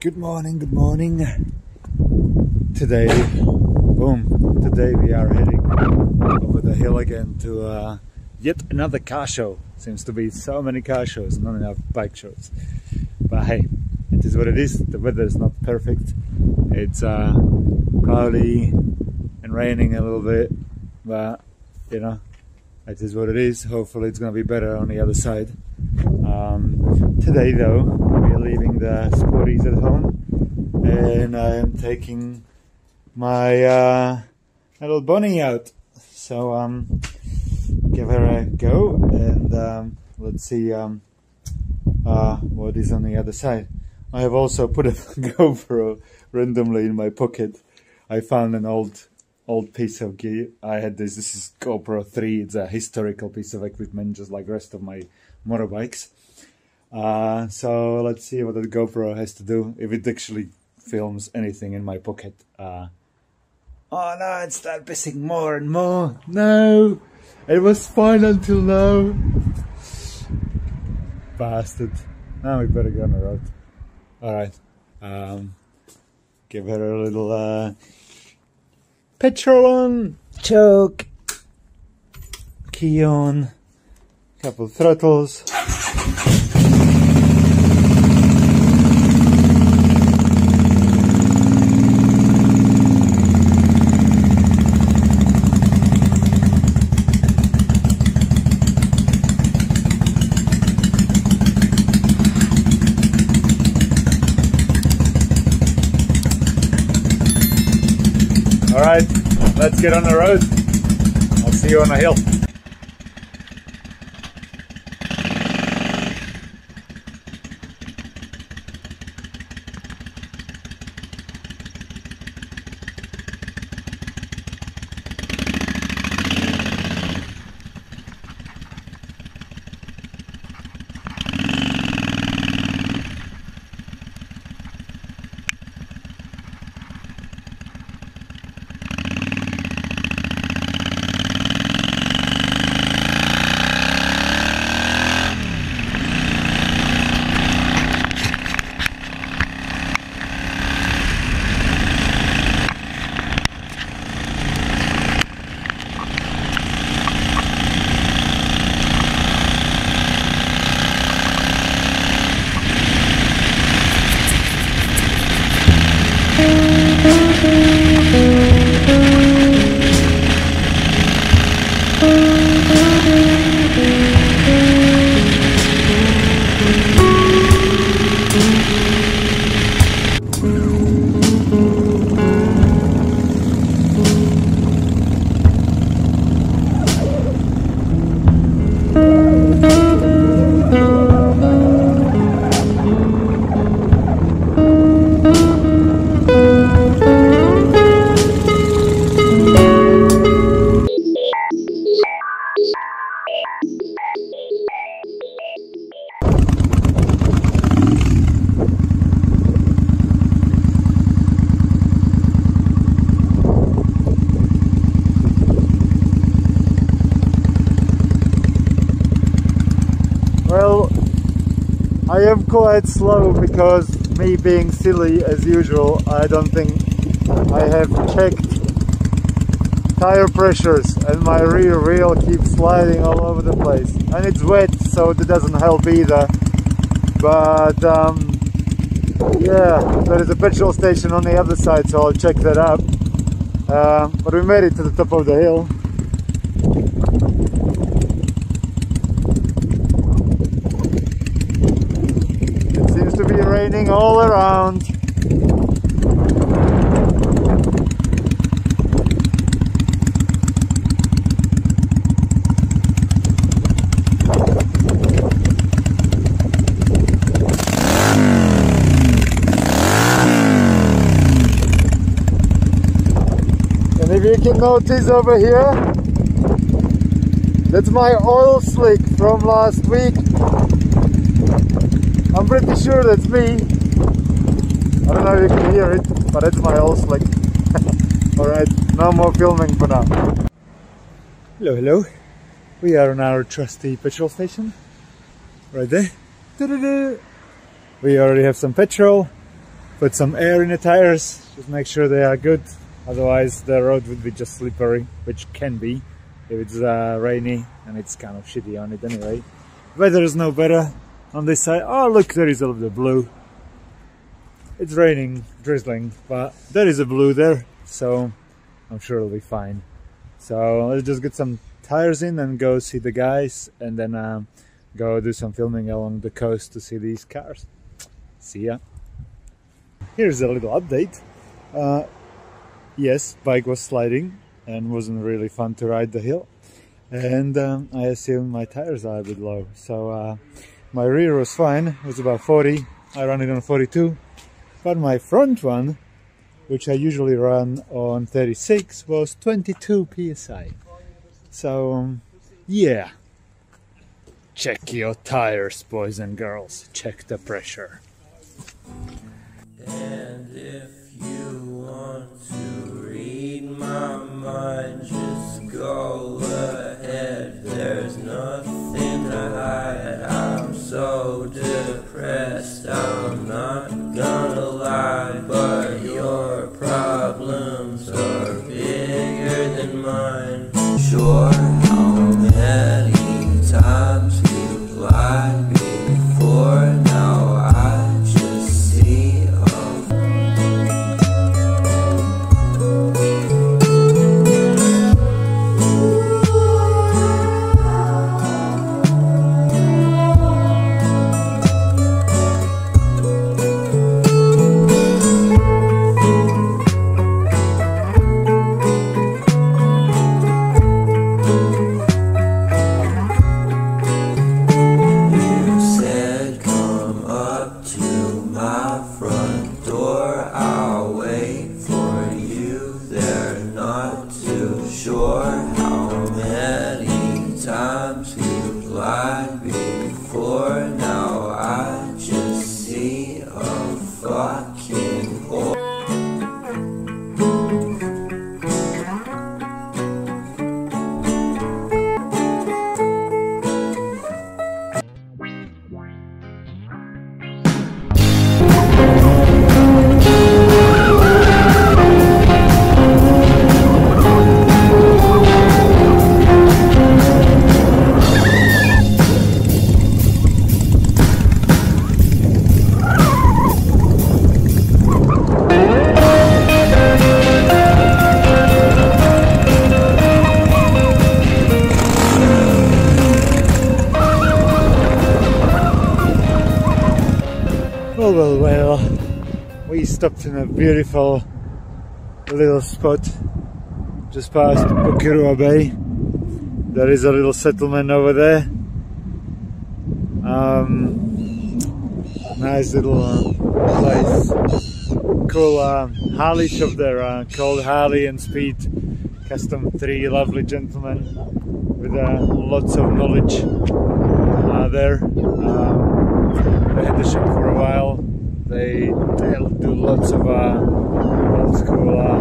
Good morning, good morning. Today, boom, today we are heading over the hill again to uh, yet another car show. Seems to be so many car shows, not enough bike shows. But hey, it is what it is. The weather is not perfect. It's uh, cloudy and raining a little bit, but you know, it is what it is. Hopefully it's gonna be better on the other side. Um, today though, leaving the Sporties at home and I am taking my uh, little bunny out. So um, give her a go and um, let's see um, uh, what is on the other side. I have also put a GoPro randomly in my pocket. I found an old old piece of gear. I had this. This is GoPro 3. It's a historical piece of equipment, just like the rest of my motorbikes. Uh, so let's see what the GoPro has to do, if it actually films anything in my pocket. Uh, oh no, it started pissing more and more. No, it was fine until now. Bastard. Now we better go on the road. Alright. Um, give her a little uh, petrol on, choke, key on, couple throttles. All right, let's get on the road. I'll see you on the hill. Quite slow because me being silly as usual, I don't think I have checked tire pressures and my rear wheel keeps sliding all over the place. And it's wet, so that doesn't help either. But um, yeah, there is a petrol station on the other side, so I'll check that out. Uh, but we made it to the top of the hill. It seems to be raining all around. And if you can notice over here, that's my oil slick from last week. I'm pretty sure that's me. I don't know if you can hear it, but it's my oil slick. Alright, no more filming for now. Hello, hello. We are on our trusty petrol station. Right there. Doo-doo-doo. We already have some petrol. put some air in the tires, just make sure they are good. Otherwise the road would be just slippery, which can be if it's uh, rainy and it's kind of shitty on it anyway. Weather is no better on this side. Oh look, there is a little bit of blue. It's raining, drizzling, but there is a blue there, so I'm sure it'll be fine. So let's just get some tires in and go see the guys and then um, go do some filming along the coast to see these cars. See ya. Here's a little update. Uh, yes, bike was sliding and wasn't really fun to ride the hill. And um, I assume my tires are a bit low. So uh, my rear was fine, it was about 40. I ran it on 42 but my front one which I usually run on 36 was 22 psi so um, yeah. Check your tires boys and girls. Check the pressure. And stopped in a beautiful little spot just past Pukerua Bay. There is a little settlement over there. Um, nice little uh, place. Cool uh, Harley shop there uh, called Harley and Speed Custom. Three lovely gentlemen with uh, lots of knowledge uh, there. Um, they had the shop for a while. They, do lots of uh, old school, uh,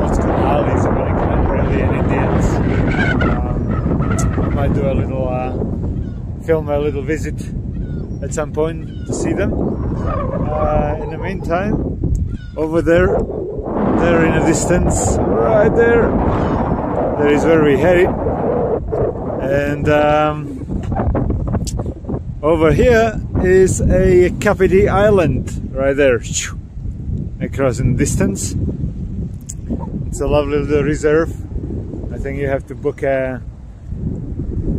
old school Harleys, if I can really, and Indians. Um, I might do a little, uh, film a little visit at some point to see them. Uh, in the meantime, over there, there in the distance, right there, there is where we headed. And um, over here is a Kapiti Island right there across in the distance. It's a lovely little reserve. I think you have to book a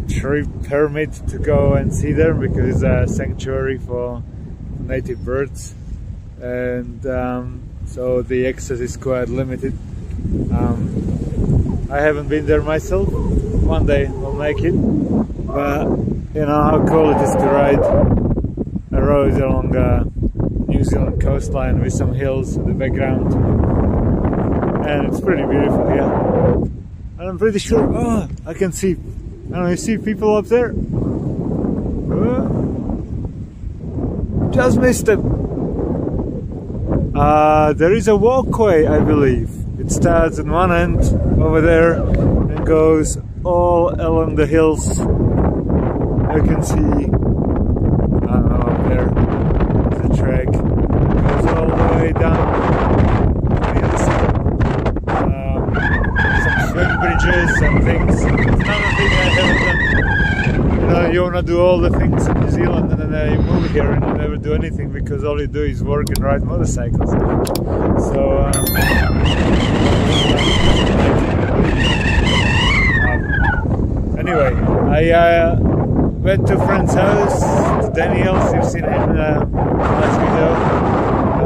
trip permit to go and see there because it's a sanctuary for native birds and um, so the access is quite limited. Um, I haven't been there myself. One day I'll make it, but you know how cool it is to ride road along a New Zealand coastline with some hills in the background, and it's pretty beautiful here. And I'm pretty sure. Oh, I can see. I don't know. You see people up there? Just missed them. Uh, there is a walkway, I believe. It starts at one end over there and goes all along the hills. I can see, there. The track goes all the way down the other side. Um, some swing bridges, and things. Another thing I haven't done. You know, you want to do all the things in New Zealand and then you move here and you never do anything because all you do is work and ride motorcycles. So, um, anyway, I. Uh, went to friend's house, Daniel's, you've seen him the last video,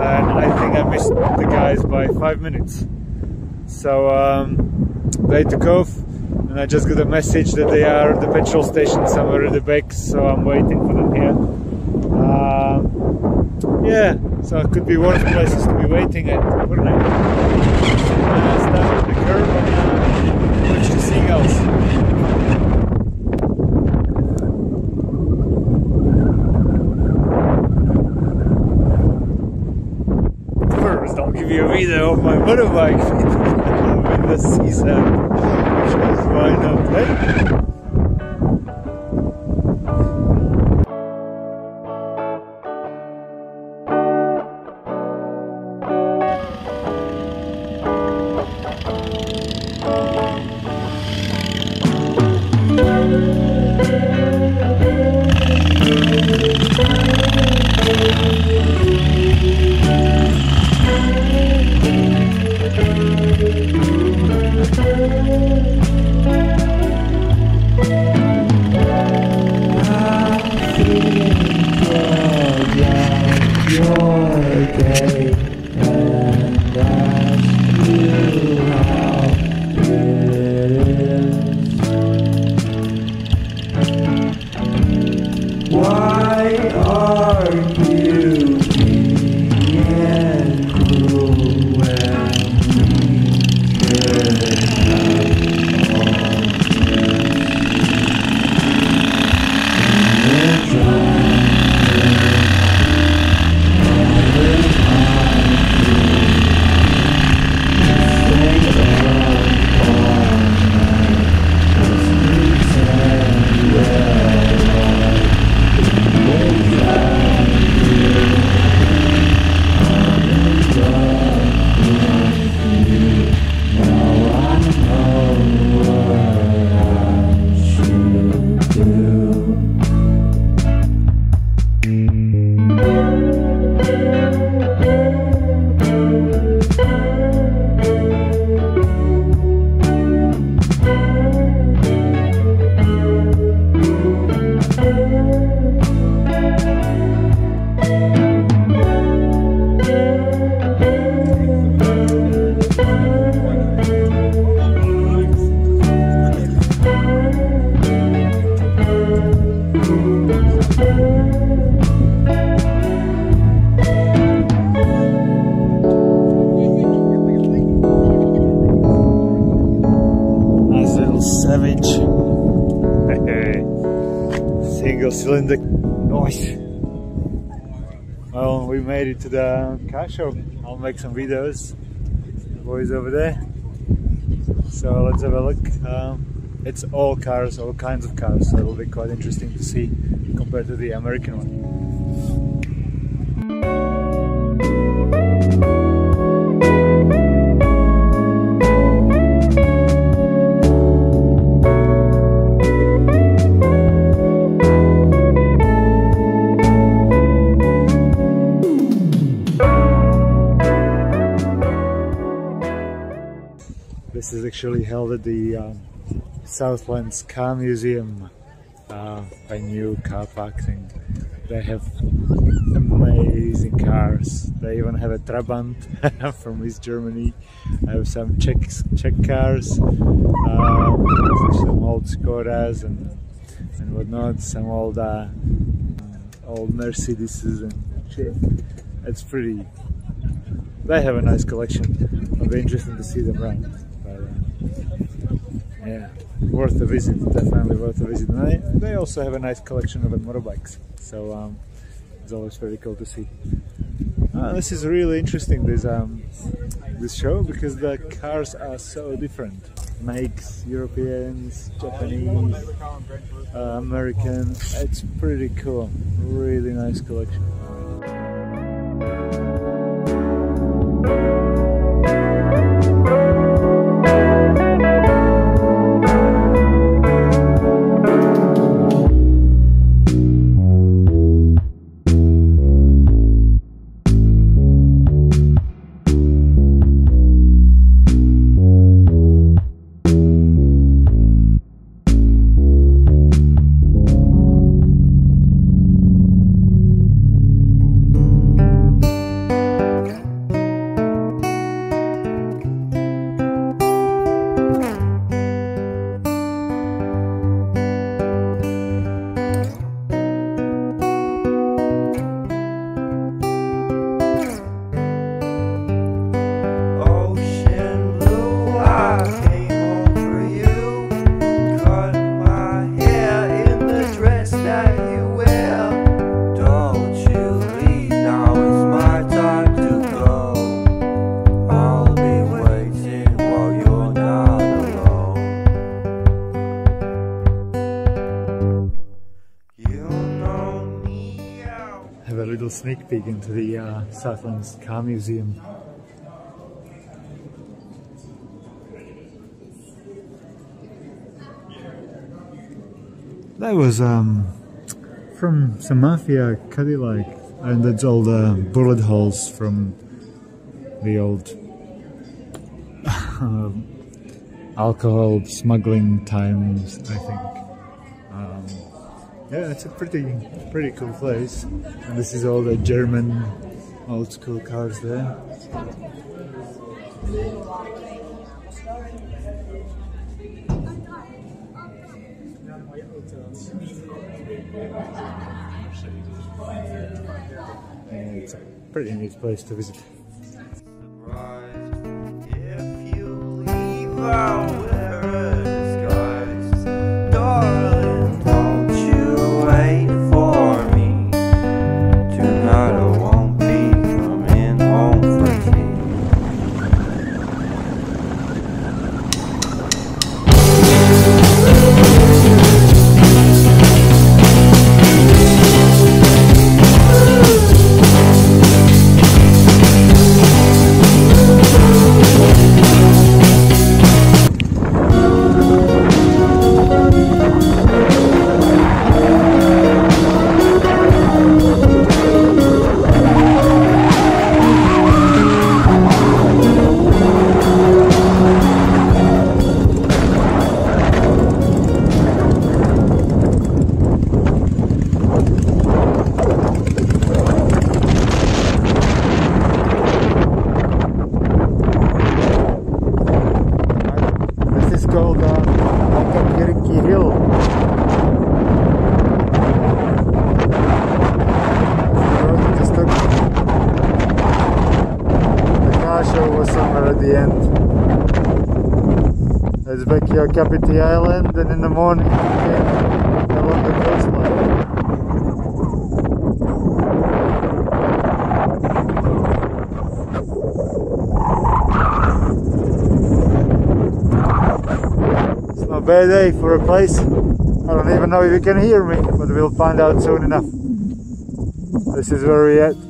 and I think I missed the guys by five minutes. So um, they took off and I just got a message that they are at the petrol station somewhere in the back, so I'm waiting for them here. Uh, yeah, so it could be worse places to be waiting at, it? Uh, start the curb and uh, watch the seagulls. First, I'll give you a video of my motorbike with the seaside, which is why not, eh? Made it to the car show. I'll make some videos. The boys over there. So let's have a look. Um, it's all cars, all kinds of cars. So it'll be quite interesting to see compared to the American one. Actually held at the um, Southlands Car Museum, uh, a new car park thing. They have amazing cars. They even have a Trabant from East Germany. I have some Czech Czech cars, um, some old Skodas and and whatnot, some old uh, old Mercedeses and shit. It's pretty. They have a nice collection. It'll be interesting to see them around. Yeah, worth a visit. Definitely worth a visit. And they, they also have a nice collection of motorbikes. So um, it's always very cool to see. Uh, this is really interesting. This um, this show because the cars are so different. Makes Europeans, Japanese, uh, American. It's pretty cool. Really nice collection. Peek into the uh, Southlands Car Museum. That was um, from some Mafia Cadillac, and that's all the bullet holes from the old um, alcohol smuggling times, I think. Yeah, it's a pretty pretty cool place, and this is all the German old school cars there. It's a pretty neat place to visit. Vecchio Kapiti Island, and in the morning along the coastline. It's not a bad day for a place. I don't even know if you can hear me, but we'll find out soon enough. This is where we're at.